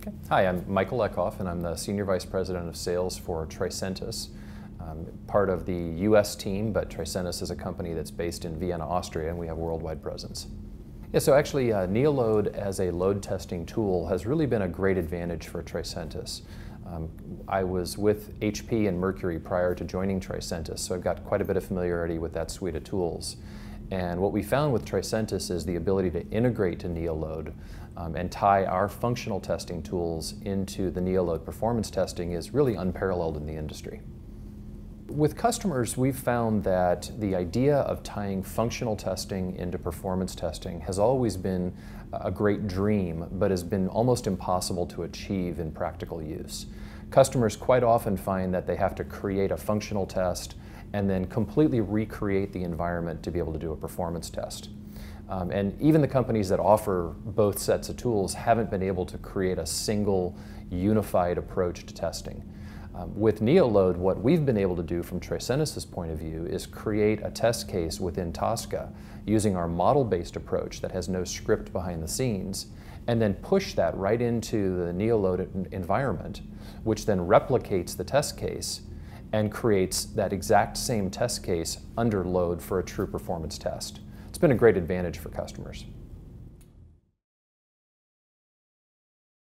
Okay. Hi, I'm Michael Eckhoff, and I'm the Senior Vice President of Sales for Tricentis. Um, part of the U.S. team, but Tricentis is a company that's based in Vienna, Austria, and we have worldwide presence. Yeah, so actually, uh, NeoLoad as a load testing tool has really been a great advantage for Tricentis. Um, I was with HP and Mercury prior to joining Tricentis, so I've got quite a bit of familiarity with that suite of tools. And what we found with Tricentis is the ability to integrate to NeoLoad um, and tie our functional testing tools into the NeoLoad performance testing is really unparalleled in the industry. With customers, we've found that the idea of tying functional testing into performance testing has always been a great dream, but has been almost impossible to achieve in practical use. Customers quite often find that they have to create a functional test and then completely recreate the environment to be able to do a performance test. Um, and even the companies that offer both sets of tools haven't been able to create a single unified approach to testing. Um, with NeoLoad, what we've been able to do from Tricentis' point of view is create a test case within Tosca using our model-based approach that has no script behind the scenes, and then push that right into the NeoLoad environment, which then replicates the test case and creates that exact same test case under load for a true performance test. It's been a great advantage for customers.